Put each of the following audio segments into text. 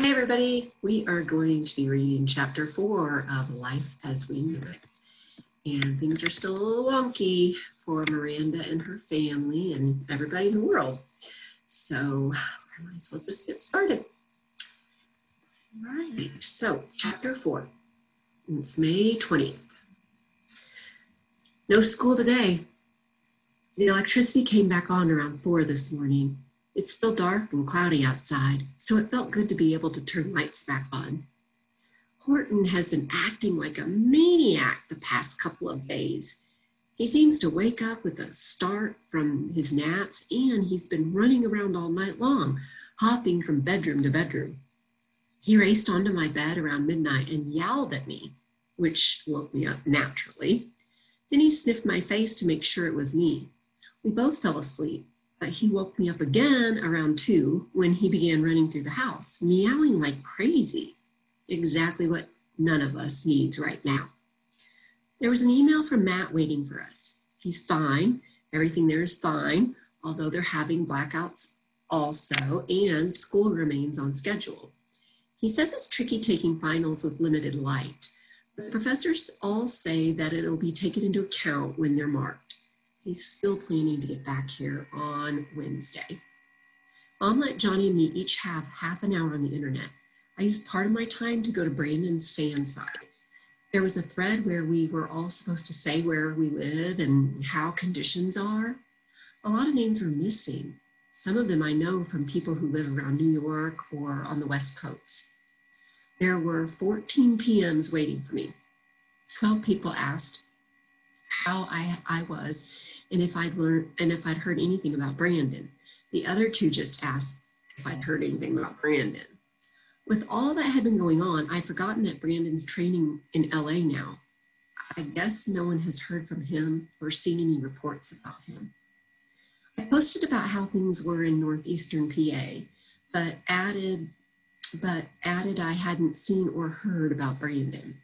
Hey, everybody. We are going to be reading chapter four of Life as We Knew It. And things are still a little wonky for Miranda and her family and everybody in the world. So I might as well just get started. All right. So, chapter four. It's May 20th. No school today. The electricity came back on around four this morning. It's still dark and cloudy outside, so it felt good to be able to turn lights back on. Horton has been acting like a maniac the past couple of days. He seems to wake up with a start from his naps, and he's been running around all night long, hopping from bedroom to bedroom. He raced onto my bed around midnight and yowled at me, which woke me up naturally. Then he sniffed my face to make sure it was me. We both fell asleep, but he woke me up again around two when he began running through the house, meowing like crazy. Exactly what none of us needs right now. There was an email from Matt waiting for us. He's fine. Everything there is fine, although they're having blackouts also, and school remains on schedule. He says it's tricky taking finals with limited light. The professors all say that it'll be taken into account when they're marked. He's still planning to get back here on Wednesday. Mom let Johnny and me each have half an hour on the internet. I used part of my time to go to Brandon's fan site. There was a thread where we were all supposed to say where we live and how conditions are. A lot of names are missing. Some of them I know from people who live around New York or on the West Coast. There were 14 PMs waiting for me. 12 people asked how I, I was and if I'd learned and if I'd heard anything about Brandon. The other two just asked if I'd heard anything about Brandon. With all that had been going on, I'd forgotten that Brandon's training in LA now. I guess no one has heard from him or seen any reports about him. I posted about how things were in northeastern PA, but added but added I hadn't seen or heard about Brandon.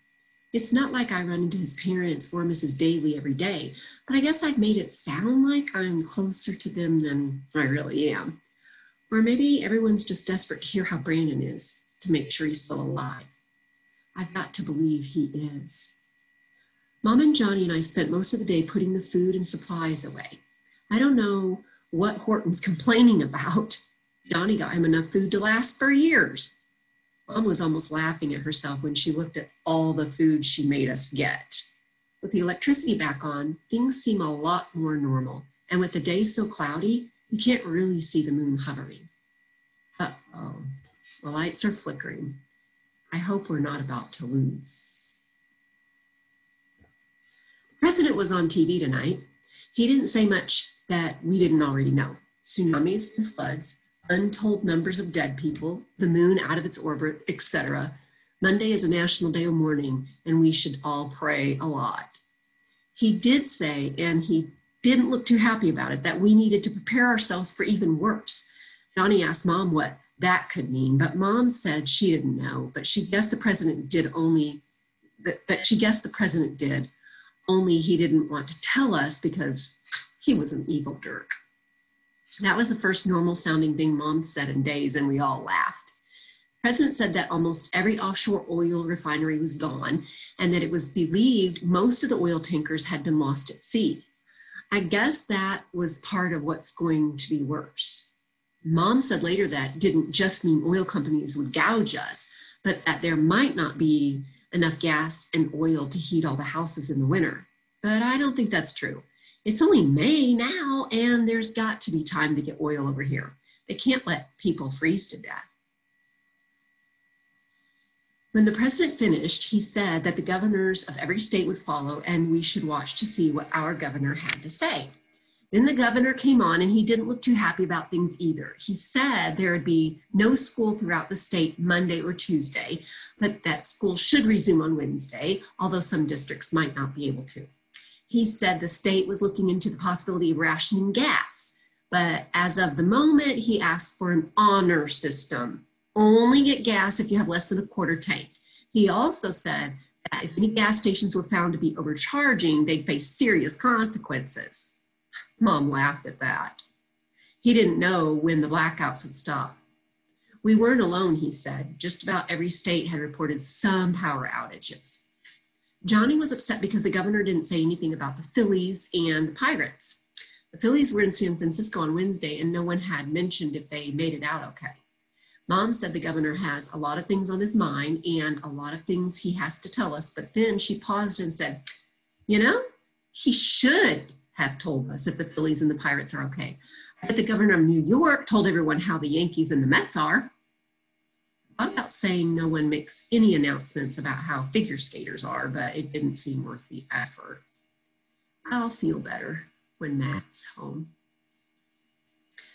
It's not like I run into his parents or Mrs. Daly every day, but I guess I've made it sound like I'm closer to them than I really am. Or maybe everyone's just desperate to hear how Brandon is to make sure he's still alive. I've got to believe he is. Mom and Johnny and I spent most of the day putting the food and supplies away. I don't know what Horton's complaining about. Johnny got him enough food to last for years. Mom was almost laughing at herself when she looked at all the food she made us get. With the electricity back on, things seem a lot more normal. And with the day so cloudy, you can't really see the moon hovering. Uh oh, the lights are flickering. I hope we're not about to lose. The president was on TV tonight. He didn't say much that we didn't already know tsunamis and floods, untold numbers of dead people, the moon out of its orbit, etc. Monday is a national day of mourning, and we should all pray a lot. He did say, and he didn't look too happy about it, that we needed to prepare ourselves for even worse. Johnny asked mom what that could mean, but mom said she didn't know, but she guessed the president did only, but she guessed the president did, only he didn't want to tell us because he was an evil jerk. That was the first normal sounding thing mom said in days, and we all laughed. The president said that almost every offshore oil refinery was gone and that it was believed most of the oil tankers had been lost at sea. I guess that was part of what's going to be worse. Mom said later that didn't just mean oil companies would gouge us, but that there might not be enough gas and oil to heat all the houses in the winter. But I don't think that's true. It's only May now, and there's got to be time to get oil over here. They can't let people freeze to death. When the president finished, he said that the governors of every state would follow and we should watch to see what our governor had to say. Then the governor came on and he didn't look too happy about things either. He said there would be no school throughout the state Monday or Tuesday, but that school should resume on Wednesday, although some districts might not be able to. He said the state was looking into the possibility of rationing gas, but as of the moment, he asked for an honor system. Only get gas if you have less than a quarter tank. He also said that if any gas stations were found to be overcharging, they'd face serious consequences. Mom laughed at that. He didn't know when the blackouts would stop. We weren't alone, he said. Just about every state had reported some power outages. Johnny was upset because the governor didn't say anything about the Phillies and the Pirates. The Phillies were in San Francisco on Wednesday, and no one had mentioned if they made it out okay. Mom said the governor has a lot of things on his mind and a lot of things he has to tell us, but then she paused and said, You know, he should have told us if the Phillies and the Pirates are okay. I bet the governor of New York told everyone how the Yankees and the Mets are. What about saying no one makes any announcements about how figure skaters are, but it didn't seem worth the effort. I'll feel better when Matt's home.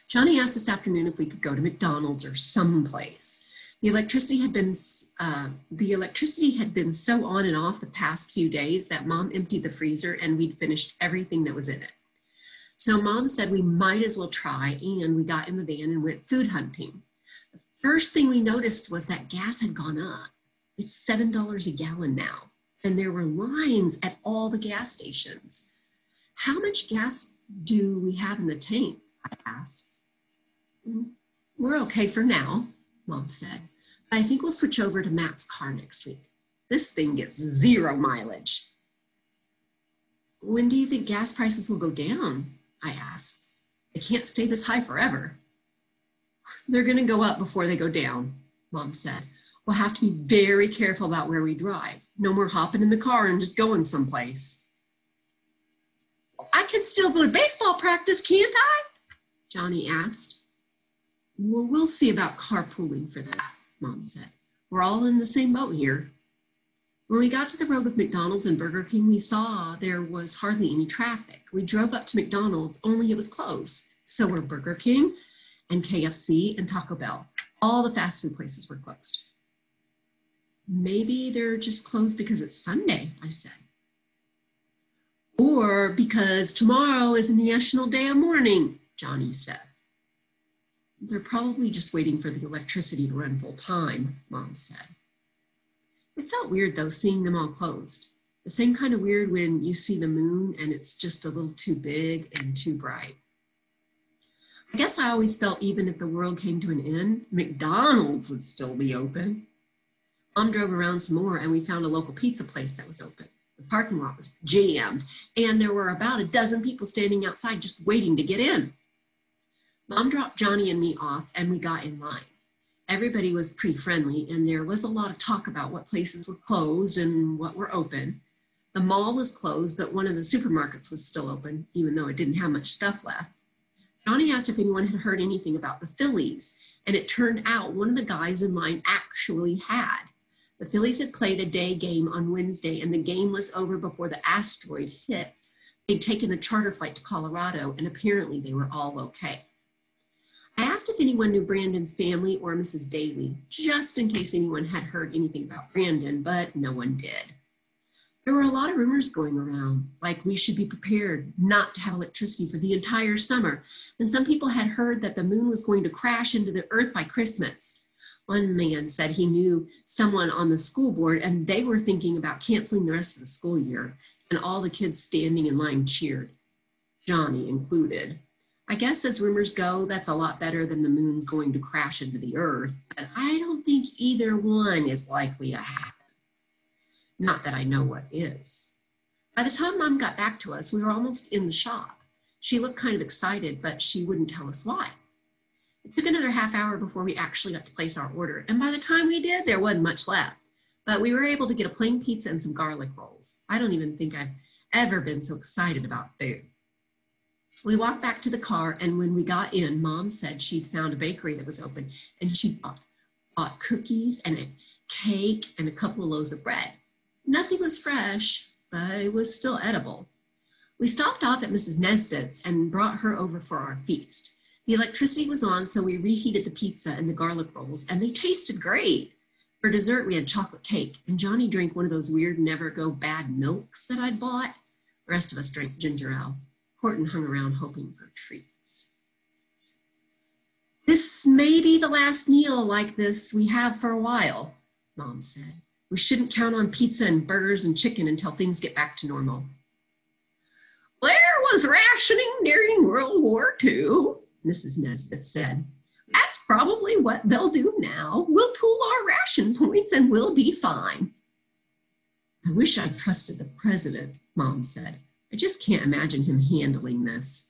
Johnny asked this afternoon if we could go to McDonald's or someplace. The electricity had been uh, the electricity had been so on and off the past few days that Mom emptied the freezer and we'd finished everything that was in it. So Mom said we might as well try, and we got in the van and went food hunting. First thing we noticed was that gas had gone up. It's $7 a gallon now. And there were lines at all the gas stations. How much gas do we have in the tank? I asked. Mm, we're okay for now, Mom said. I think we'll switch over to Matt's car next week. This thing gets zero mileage. When do you think gas prices will go down? I asked. They can't stay this high forever. They're going to go up before they go down, Mom said. We'll have to be very careful about where we drive. No more hopping in the car and just going someplace. I can still go to baseball practice, can't I? Johnny asked. Well, we'll see about carpooling for that, Mom said. We're all in the same boat here. When we got to the road with McDonald's and Burger King, we saw there was hardly any traffic. We drove up to McDonald's, only it was closed. So were Burger King and KFC and Taco Bell. All the fast food places were closed. Maybe they're just closed because it's Sunday, I said. Or because tomorrow is National Day of Mourning, Johnny said. They're probably just waiting for the electricity to run full time, Mom said. It felt weird though, seeing them all closed. The same kind of weird when you see the moon and it's just a little too big and too bright. I guess I always felt even if the world came to an end, McDonald's would still be open. Mom drove around some more and we found a local pizza place that was open. The parking lot was jammed and there were about a dozen people standing outside just waiting to get in. Mom dropped Johnny and me off and we got in line. Everybody was pretty friendly and there was a lot of talk about what places were closed and what were open. The mall was closed, but one of the supermarkets was still open, even though it didn't have much stuff left. Johnny asked if anyone had heard anything about the Phillies, and it turned out one of the guys in line actually had. The Phillies had played a day game on Wednesday, and the game was over before the asteroid hit. They'd taken a charter flight to Colorado, and apparently they were all okay. I asked if anyone knew Brandon's family or Mrs. Daly, just in case anyone had heard anything about Brandon, but no one did there were a lot of rumors going around, like we should be prepared not to have electricity for the entire summer. And some people had heard that the moon was going to crash into the earth by Christmas. One man said he knew someone on the school board and they were thinking about canceling the rest of the school year. And all the kids standing in line cheered, Johnny included. I guess as rumors go, that's a lot better than the moon's going to crash into the earth. But I don't think either one is likely to happen. Not that I know what is. By the time mom got back to us, we were almost in the shop. She looked kind of excited, but she wouldn't tell us why. It took another half hour before we actually got to place our order, and by the time we did, there wasn't much left. But we were able to get a plain pizza and some garlic rolls. I don't even think I've ever been so excited about food. We walked back to the car, and when we got in, mom said she'd found a bakery that was open, and she bought, bought cookies and a cake and a couple of loaves of bread. Nothing was fresh, but it was still edible. We stopped off at Mrs. Nesbitt's and brought her over for our feast. The electricity was on, so we reheated the pizza and the garlic rolls, and they tasted great. For dessert, we had chocolate cake, and Johnny drank one of those weird never go bad milks that I'd bought. The rest of us drank ginger ale. Horton hung around hoping for treats. This may be the last meal like this we have for a while, Mom said. We shouldn't count on pizza and burgers and chicken until things get back to normal. There was rationing during World War II, Mrs. Nesbitt said. That's probably what they'll do now. We'll pool our ration points and we'll be fine. I wish I'd trusted the president, Mom said. I just can't imagine him handling this.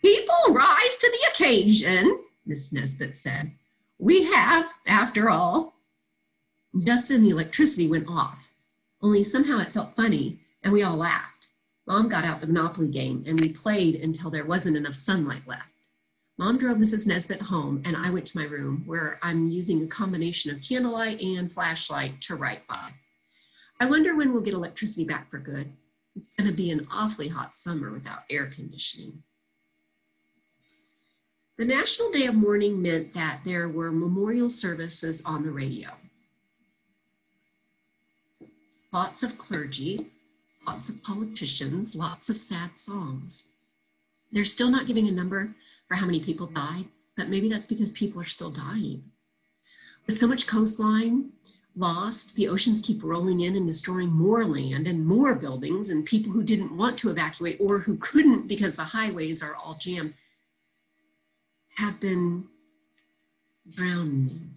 People rise to the occasion, Miss Nesbitt said. We have, after all. Just then the electricity went off, only somehow it felt funny and we all laughed. Mom got out the Monopoly game and we played until there wasn't enough sunlight left. Mom drove Mrs. Nesbitt home and I went to my room where I'm using a combination of candlelight and flashlight to write by. I wonder when we'll get electricity back for good. It's going to be an awfully hot summer without air conditioning. The National Day of Mourning meant that there were memorial services on the radio. Lots of clergy, lots of politicians, lots of sad songs. They're still not giving a number for how many people died, but maybe that's because people are still dying. With so much coastline lost, the oceans keep rolling in and destroying more land and more buildings, and people who didn't want to evacuate or who couldn't because the highways are all jammed have been drowning.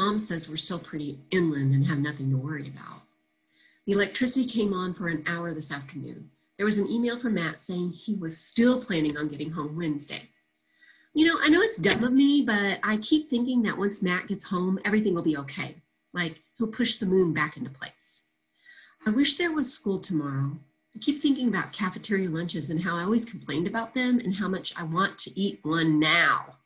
Mom says we're still pretty inland and have nothing to worry about. The electricity came on for an hour this afternoon. There was an email from Matt saying he was still planning on getting home Wednesday. You know, I know it's dumb of me, but I keep thinking that once Matt gets home, everything will be okay. Like he'll push the moon back into place. I wish there was school tomorrow. I keep thinking about cafeteria lunches and how I always complained about them and how much I want to eat one now.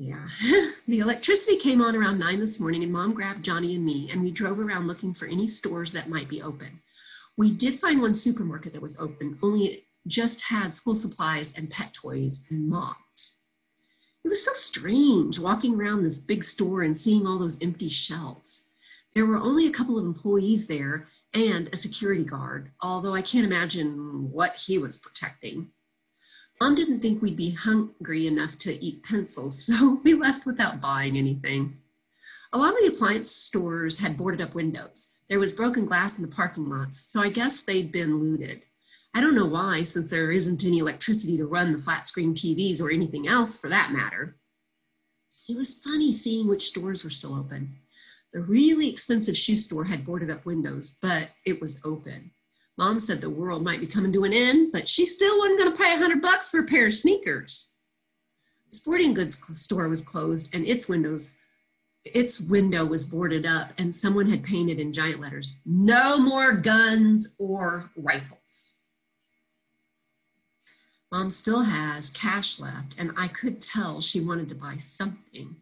Yeah, the electricity came on around nine this morning and mom grabbed Johnny and me and we drove around looking for any stores that might be open. We did find one supermarket that was open, only it just had school supplies and pet toys and mops. It was so strange walking around this big store and seeing all those empty shelves. There were only a couple of employees there and a security guard, although I can't imagine what he was protecting. Mom didn't think we'd be hungry enough to eat pencils, so we left without buying anything. A lot of the appliance stores had boarded up windows. There was broken glass in the parking lots, so I guess they'd been looted. I don't know why, since there isn't any electricity to run the flat screen TVs or anything else for that matter. It was funny seeing which stores were still open. The really expensive shoe store had boarded up windows, but it was open. Mom said the world might be coming to an end, but she still wasn't going to pay a hundred bucks for a pair of sneakers. The sporting goods store was closed and its windows, its window was boarded up and someone had painted in giant letters, no more guns or rifles. Mom still has cash left and I could tell she wanted to buy something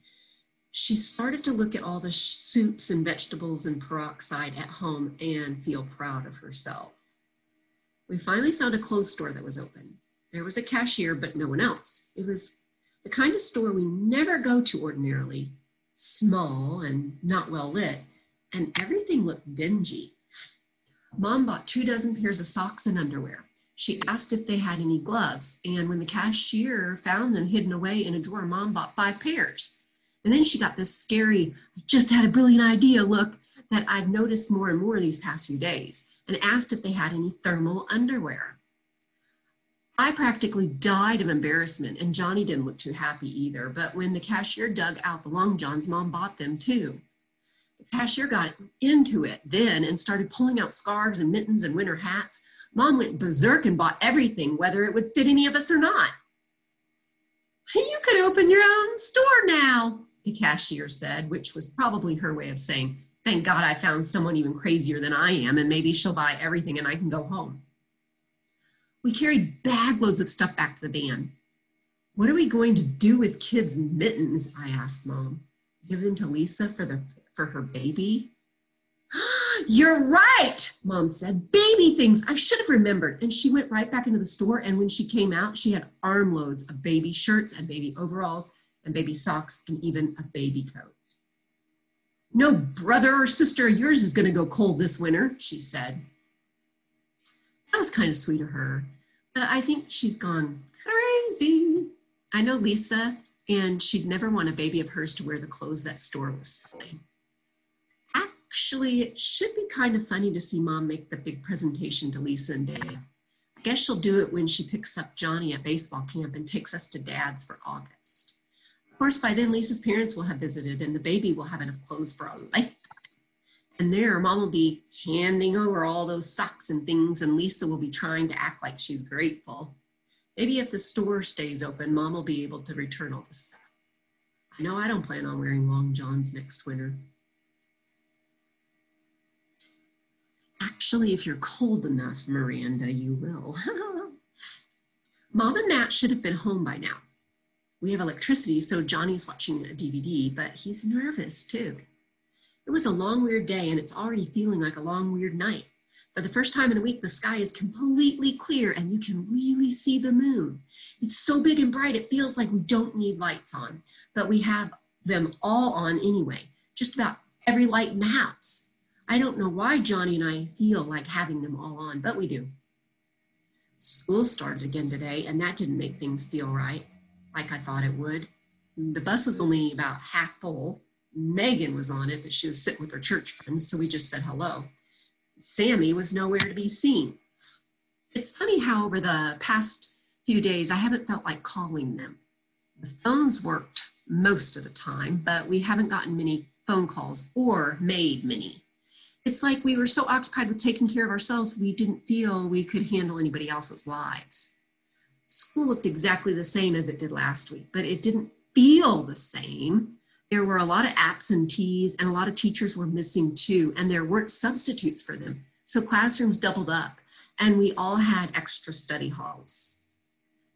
she started to look at all the soups and vegetables and peroxide at home and feel proud of herself. We finally found a clothes store that was open. There was a cashier, but no one else. It was the kind of store we never go to ordinarily, small and not well lit, and everything looked dingy. Mom bought two dozen pairs of socks and underwear. She asked if they had any gloves, and when the cashier found them hidden away in a drawer, Mom bought five pairs. And then she got this scary, I just had a brilliant idea look that I've noticed more and more these past few days and asked if they had any thermal underwear. I practically died of embarrassment and Johnny didn't look too happy either. But when the cashier dug out the long johns, mom bought them too. The cashier got into it then and started pulling out scarves and mittens and winter hats. Mom went berserk and bought everything, whether it would fit any of us or not. You could open your own store now, the cashier said, which was probably her way of saying, Thank God I found someone even crazier than I am, and maybe she'll buy everything and I can go home. We carried bag loads of stuff back to the van. What are we going to do with kids' mittens? I asked mom. Give them to Lisa for, the, for her baby? You're right, mom said. Baby things. I should have remembered. And she went right back into the store. And when she came out, she had armloads of baby shirts and baby overalls and baby socks, and even a baby coat. No brother or sister of yours is going to go cold this winter, she said. That was kind of sweet of her, but I think she's gone crazy. I know Lisa, and she'd never want a baby of hers to wear the clothes that store was selling. Actually, it should be kind of funny to see mom make the big presentation to Lisa and Dave. I guess she'll do it when she picks up Johnny at baseball camp and takes us to dad's for August. Of course, by then Lisa's parents will have visited and the baby will have enough clothes for a lifetime. And there, mom will be handing over all those socks and things, and Lisa will be trying to act like she's grateful. Maybe if the store stays open, mom will be able to return all the stuff. I know I don't plan on wearing long johns next winter. Actually, if you're cold enough, Miranda, you will. Mom and Matt should have been home by now. We have electricity, so Johnny's watching a DVD, but he's nervous too. It was a long, weird day, and it's already feeling like a long, weird night. For the first time in a week, the sky is completely clear and you can really see the moon. It's so big and bright, it feels like we don't need lights on, but we have them all on anyway, just about every light in the house. I don't know why Johnny and I feel like having them all on, but we do. School started again today, and that didn't make things feel right, like I thought it would. The bus was only about half full. Megan was on it, but she was sitting with her church friends, so we just said hello. Sammy was nowhere to be seen. It's funny how over the past few days, I haven't felt like calling them. The phones worked most of the time, but we haven't gotten many phone calls or made many it's like we were so occupied with taking care of ourselves, we didn't feel we could handle anybody else's lives. School looked exactly the same as it did last week, but it didn't feel the same. There were a lot of absentees, and a lot of teachers were missing too, and there weren't substitutes for them. So classrooms doubled up, and we all had extra study halls.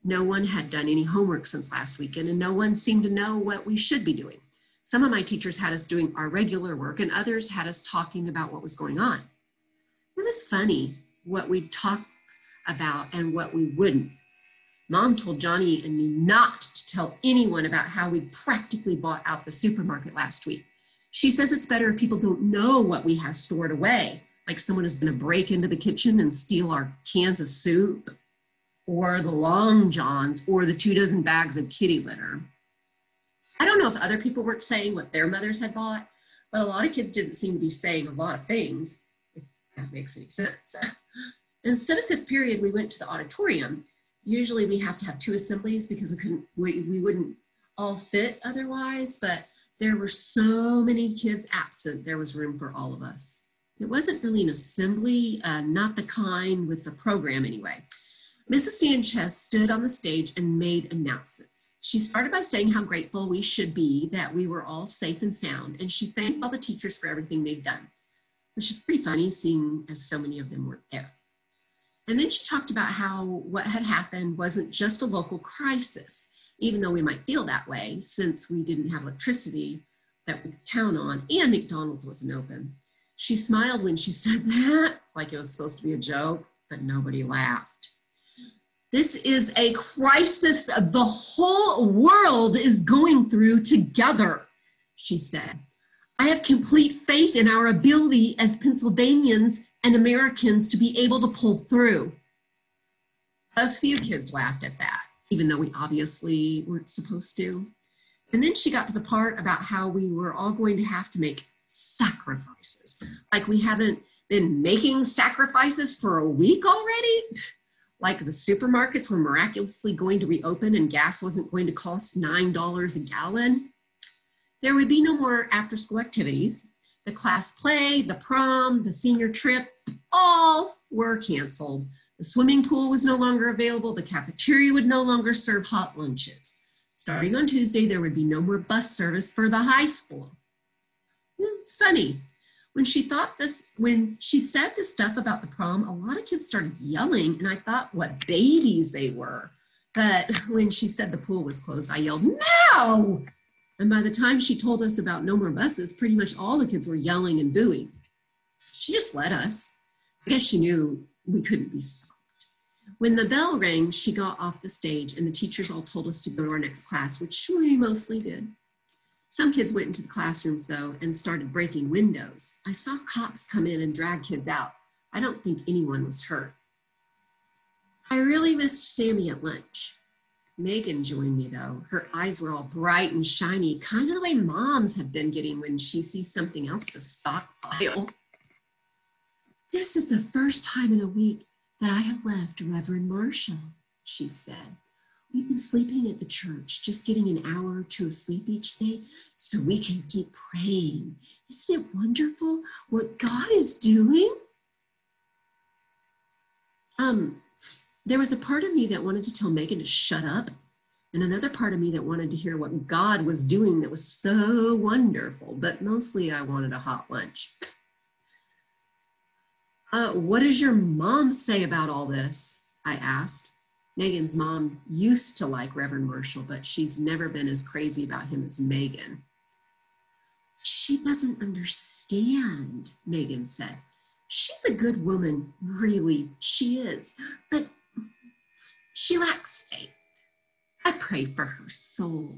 No one had done any homework since last weekend, and no one seemed to know what we should be doing. Some of my teachers had us doing our regular work, and others had us talking about what was going on. It was funny what we'd talk about and what we wouldn't. Mom told Johnny and me not to tell anyone about how we practically bought out the supermarket last week. She says it's better if people don't know what we have stored away, like someone is going to break into the kitchen and steal our cans of soup, or the long johns, or the two dozen bags of kitty litter. I don't know if other people weren't saying what their mothers had bought, but a lot of kids didn't seem to be saying a lot of things, if that makes any sense. Instead of fifth period, we went to the auditorium. Usually we have to have two assemblies because we couldn't, we, we wouldn't all fit otherwise, but there were so many kids absent, there was room for all of us. It wasn't really an assembly, uh, not the kind with the program anyway. Mrs. Sanchez stood on the stage and made announcements. She started by saying how grateful we should be that we were all safe and sound, and she thanked all the teachers for everything they'd done, which is pretty funny seeing as so many of them weren't there. And then she talked about how what had happened wasn't just a local crisis, even though we might feel that way since we didn't have electricity that we could count on and McDonald's wasn't open. She smiled when she said that, like it was supposed to be a joke, but nobody laughed. This is a crisis the whole world is going through together, she said. I have complete faith in our ability as Pennsylvanians and Americans to be able to pull through. A few kids laughed at that, even though we obviously weren't supposed to. And then she got to the part about how we were all going to have to make sacrifices. Like we haven't been making sacrifices for a week already like the supermarkets were miraculously going to reopen and gas wasn't going to cost $9 a gallon, there would be no more after school activities. The class play, the prom, the senior trip, all were canceled. The swimming pool was no longer available. The cafeteria would no longer serve hot lunches. Starting on Tuesday, there would be no more bus service for the high school. Hmm, it's funny when she thought this, when she said this stuff about the prom, a lot of kids started yelling, and I thought what babies they were. But when she said the pool was closed, I yelled, No! And by the time she told us about no more buses, pretty much all the kids were yelling and booing. She just let us. I guess she knew we couldn't be stopped. When the bell rang, she got off the stage, and the teachers all told us to go to our next class, which we mostly did. Some kids went into the classrooms though and started breaking windows. I saw cops come in and drag kids out. I don't think anyone was hurt. I really missed Sammy at lunch. Megan joined me though. Her eyes were all bright and shiny, kind of the way moms have been getting when she sees something else to stockpile. This is the first time in a week that I have left Reverend Marshall, she said. We've been sleeping at the church, just getting an hour or two of sleep each day so we can keep praying. Isn't it wonderful what God is doing? Um, there was a part of me that wanted to tell Megan to shut up, and another part of me that wanted to hear what God was doing that was so wonderful, but mostly I wanted a hot lunch. Uh, what does your mom say about all this? I asked. Megan's mom used to like Reverend Marshall, but she's never been as crazy about him as Megan. She doesn't understand, Megan said. She's a good woman, really, she is, but she lacks faith. I pray for her soul,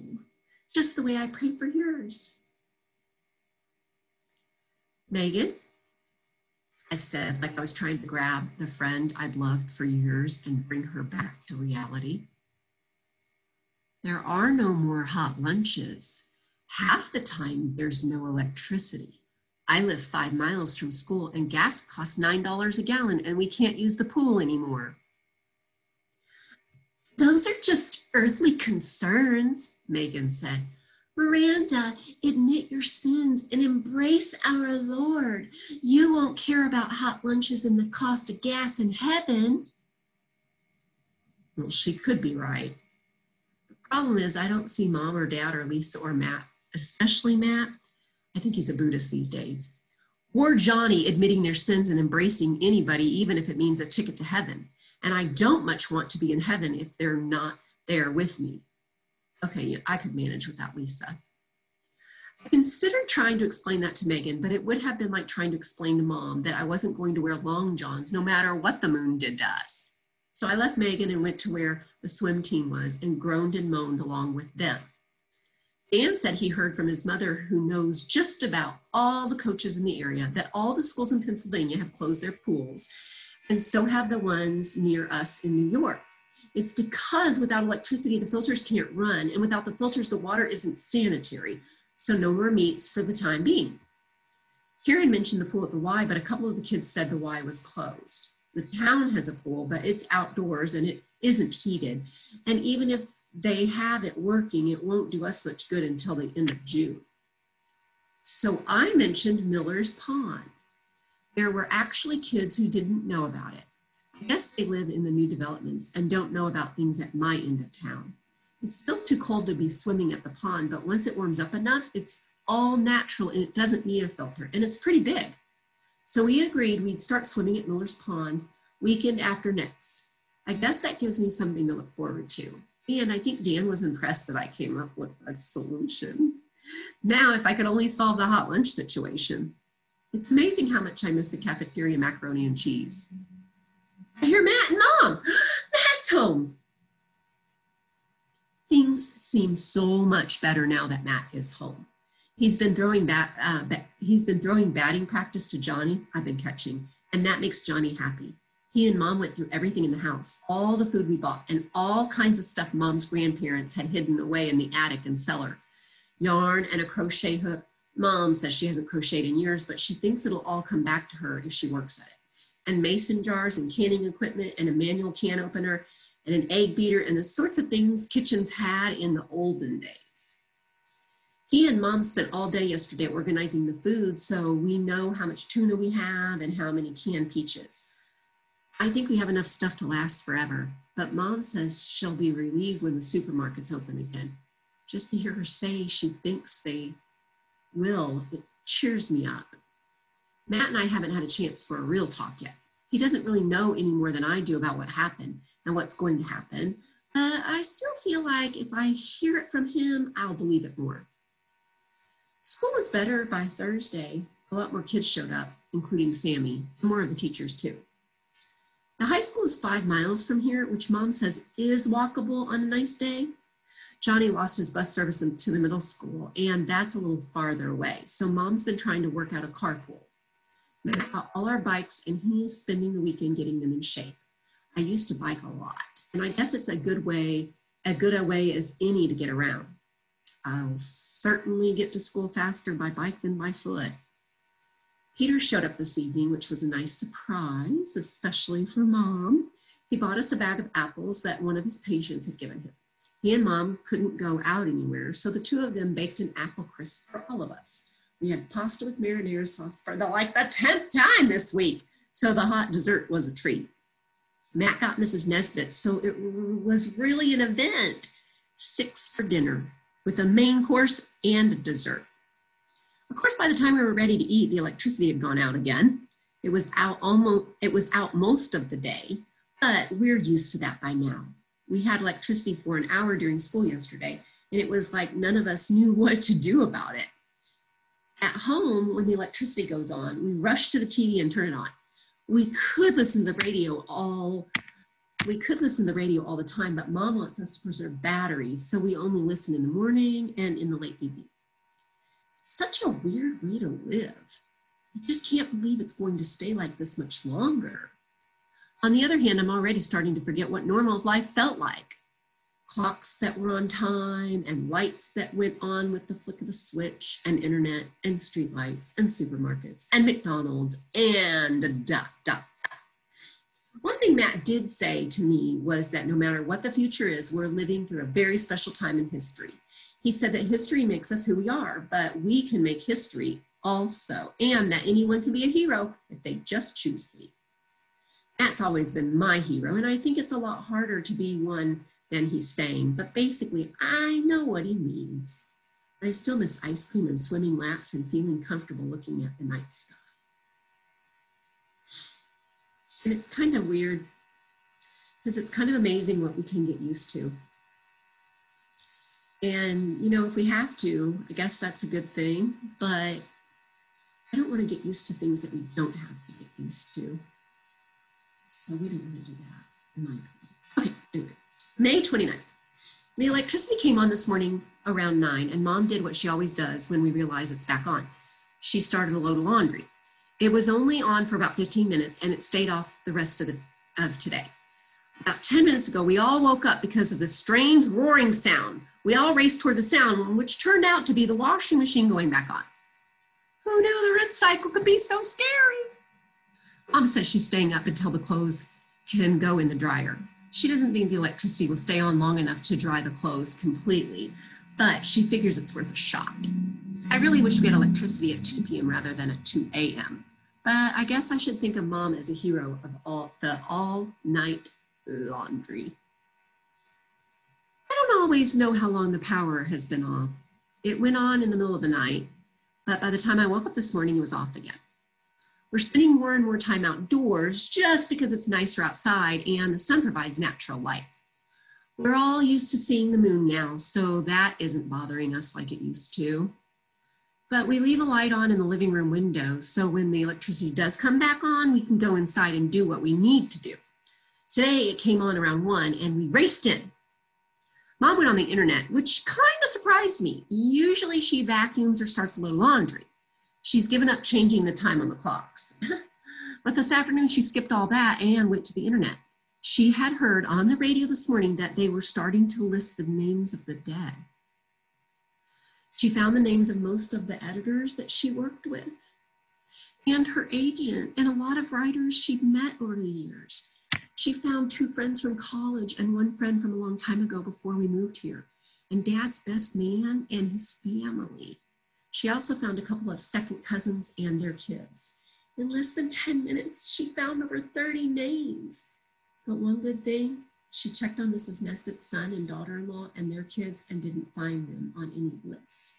just the way I pray for yours. Megan, I said, like I was trying to grab the friend I'd loved for years and bring her back to reality. There are no more hot lunches. Half the time, there's no electricity. I live five miles from school and gas costs $9 a gallon and we can't use the pool anymore. Those are just earthly concerns, Megan said. Miranda, admit your sins and embrace our Lord. You won't care about hot lunches and the cost of gas in heaven. Well, she could be right. The problem is, I don't see mom or dad or Lisa or Matt, especially Matt. I think he's a Buddhist these days. Or Johnny admitting their sins and embracing anybody, even if it means a ticket to heaven. And I don't much want to be in heaven if they're not there with me okay, I could manage without Lisa. I considered trying to explain that to Megan, but it would have been like trying to explain to mom that I wasn't going to wear long johns no matter what the moon did to us. So I left Megan and went to where the swim team was and groaned and moaned along with them. Dan said he heard from his mother, who knows just about all the coaches in the area, that all the schools in Pennsylvania have closed their pools, and so have the ones near us in New York. It's because without electricity, the filters can't run, and without the filters, the water isn't sanitary. So no more meets for the time being. Karen mentioned the pool at the Y, but a couple of the kids said the Y was closed. The town has a pool, but it's outdoors and it isn't heated. And even if they have it working, it won't do us much good until the end of June. So I mentioned Miller's Pond. There were actually kids who didn't know about it. I guess they live in the new developments and don't know about things at my end of town. It's still too cold to be swimming at the pond, but once it warms up enough, it's all natural and it doesn't need a filter, and it's pretty big. So we agreed we'd start swimming at Miller's Pond weekend after next. I guess that gives me something to look forward to. And I think Dan was impressed that I came up with a solution. Now, if I could only solve the hot lunch situation. It's amazing how much I miss the cafeteria macaroni and cheese. I hear Matt and Mom. Matt's home. Things seem so much better now that Matt is home. He's been throwing bat, uh, bat, he's been throwing batting practice to Johnny. I've been catching, and that makes Johnny happy. He and mom went through everything in the house, all the food we bought, and all kinds of stuff mom's grandparents had hidden away in the attic and cellar. Yarn and a crochet hook. Mom says she hasn't crocheted in years, but she thinks it'll all come back to her if she works at it and mason jars and canning equipment and a manual can opener and an egg beater and the sorts of things kitchens had in the olden days. He and mom spent all day yesterday organizing the food so we know how much tuna we have and how many canned peaches. I think we have enough stuff to last forever, but mom says she'll be relieved when the supermarkets open again. Just to hear her say she thinks they will, it cheers me up. Matt and I haven't had a chance for a real talk yet. He doesn't really know any more than I do about what happened and what's going to happen. But I still feel like if I hear it from him, I'll believe it more. School was better by Thursday. A lot more kids showed up, including Sammy, and more of the teachers too. The high school is five miles from here, which mom says is walkable on a nice day. Johnny lost his bus service to the middle school, and that's a little farther away. So mom's been trying to work out a carpool all our bikes and he is spending the weekend getting them in shape. I used to bike a lot and I guess it's a good way, a good a way as any to get around. I'll certainly get to school faster by bike than by foot. Peter showed up this evening, which was a nice surprise, especially for mom. He bought us a bag of apples that one of his patients had given him. He and mom couldn't go out anywhere, so the two of them baked an apple crisp for all of us. We had pasta with marinara sauce for the like the 10th time this week, so the hot dessert was a treat. Matt got Mrs. Nesbitt, so it was really an event. Six for dinner, with a main course and a dessert. Of course, by the time we were ready to eat, the electricity had gone out again. It was out almost it was out most of the day, but we're used to that by now. We had electricity for an hour during school yesterday, and it was like none of us knew what to do about it. At home, when the electricity goes on, we rush to the TV and turn it on we could listen to the radio all we could listen to the radio all the time, but mom wants us to preserve batteries, so we only listen in the morning and in the late evening. such a weird way to live. I just can't believe it's going to stay like this much longer. On the other hand, I'm already starting to forget what normal life felt like clocks that were on time and lights that went on with the flick of a switch and internet and streetlights and supermarkets and McDonald's and da, da. One thing Matt did say to me was that no matter what the future is, we're living through a very special time in history. He said that history makes us who we are, but we can make history also, and that anyone can be a hero if they just choose to be. Matt's always been my hero, and I think it's a lot harder to be one than he's saying, but basically, I know what he means. I still miss ice cream and swimming laps and feeling comfortable looking at the night sky. And it's kind of weird because it's kind of amazing what we can get used to. And, you know, if we have to, I guess that's a good thing, but I don't want to get used to things that we don't have to get used to. So we don't want to do that, in my opinion. Okay, anyway. May 29th. The electricity came on this morning around 9, and mom did what she always does when we realize it's back on. She started a load of laundry. It was only on for about 15 minutes, and it stayed off the rest of, the, of today. About 10 minutes ago, we all woke up because of the strange roaring sound. We all raced toward the sound, which turned out to be the washing machine going back on. Oh Who knew the rinse cycle could be so scary? Mom says she's staying up until the clothes can go in the dryer. She doesn't think the electricity will stay on long enough to dry the clothes completely, but she figures it's worth a shot. I really wish we had electricity at 2 p.m. rather than at 2 a.m. But I guess I should think of mom as a hero of all the all night laundry. I don't always know how long the power has been off. It went on in the middle of the night, but by the time I woke up this morning, it was off again. We're spending more and more time outdoors just because it's nicer outside and the sun provides natural light. We're all used to seeing the moon now, so that isn't bothering us like it used to. But we leave a light on in the living room window, so when the electricity does come back on, we can go inside and do what we need to do. Today it came on around one and we raced in. Mom went on the internet, which kind of surprised me. Usually she vacuums or starts a little laundry. She's given up changing the time on the clocks. but this afternoon, she skipped all that and went to the internet. She had heard on the radio this morning that they were starting to list the names of the dead. She found the names of most of the editors that she worked with and her agent and a lot of writers she'd met over the years. She found two friends from college and one friend from a long time ago before we moved here, and dad's best man and his family. She also found a couple of second cousins and their kids. In less than 10 minutes, she found over 30 names. But one good thing, she checked on Mrs. Nesbitt's son and daughter-in-law and their kids and didn't find them on any list.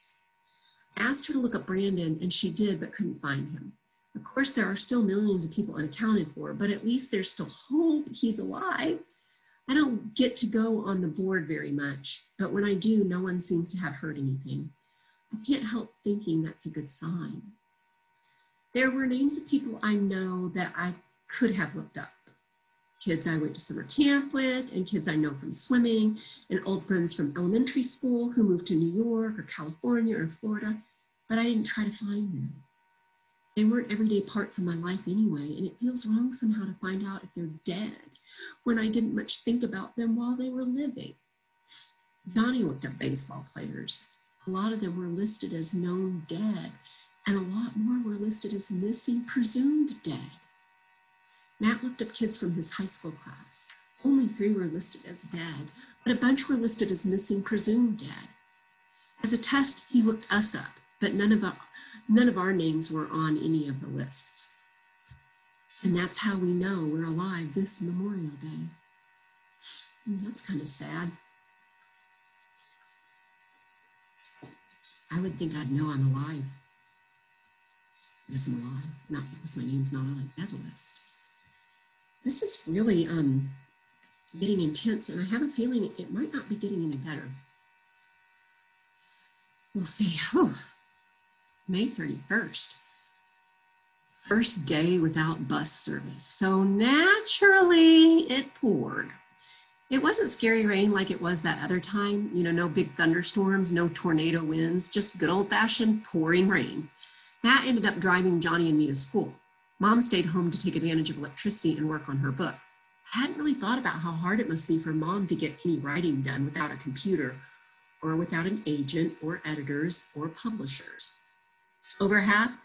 I asked her to look up Brandon and she did, but couldn't find him. Of course, there are still millions of people unaccounted for, but at least there's still hope he's alive. I don't get to go on the board very much, but when I do, no one seems to have heard anything. I can't help thinking that's a good sign. There were names of people I know that I could have looked up. Kids I went to summer camp with, and kids I know from swimming, and old friends from elementary school who moved to New York or California or Florida, but I didn't try to find them. They weren't everyday parts of my life anyway, and it feels wrong somehow to find out if they're dead when I didn't much think about them while they were living. Donnie looked up baseball players. A lot of them were listed as known dead. and a lot more were listed as missing, presumed dead. Matt looked up kids from his high school class. Only three were listed as dead, but a bunch were listed as missing, presumed dead. As a test, he looked us up, but none of our, none of our names were on any of the lists. And that's how we know we're alive this Memorial Day. And that's kind of sad. I would think I'd know I'm alive because I'm alive, not because my name's not on a dead list. This is really um, getting intense, and I have a feeling it might not be getting any better. We'll see. Oh, May 31st. First day without bus service. So naturally, it poured. It wasn't scary rain like it was that other time. You know, no big thunderstorms, no tornado winds, just good old fashioned pouring rain. That ended up driving Johnny and me to school. Mom stayed home to take advantage of electricity and work on her book. I hadn't really thought about how hard it must be for mom to get any writing done without a computer or without an agent or editors or publishers. Over half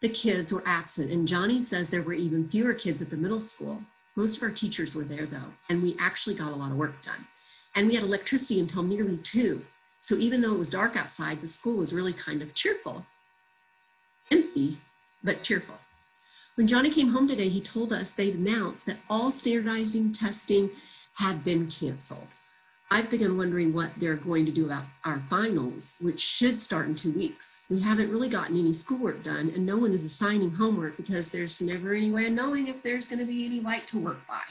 the kids were absent, and Johnny says there were even fewer kids at the middle school. Most of our teachers were there though, and we actually got a lot of work done. And we had electricity until nearly two. So even though it was dark outside, the school was really kind of cheerful. Empty, but cheerful. When Johnny came home today, he told us they'd announced that all standardizing testing had been canceled. I've begun wondering what they're going to do about our finals, which should start in two weeks. We haven't really gotten any schoolwork done, and no one is assigning homework because there's never any way of knowing if there's going to be any light to work by.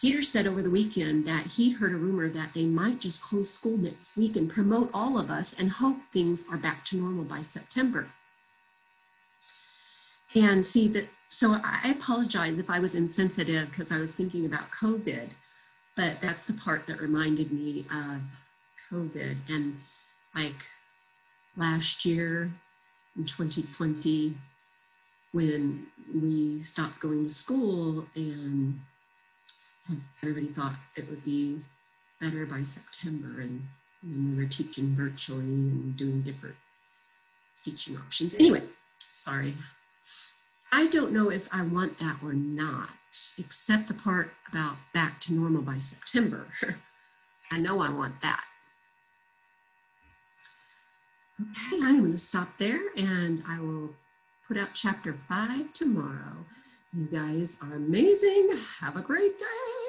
Peter said over the weekend that he'd heard a rumor that they might just close school next week and promote all of us and hope things are back to normal by September. And see that, so I apologize if I was insensitive because I was thinking about COVID but that's the part that reminded me of COVID. And like last year in 2020, when we stopped going to school and everybody thought it would be better by September. And, and we were teaching virtually and doing different teaching options. Anyway, sorry. I don't know if I want that or not except the part about back to normal by September. I know I want that. Okay, I'm going to stop there and I will put out chapter five tomorrow. You guys are amazing. Have a great day.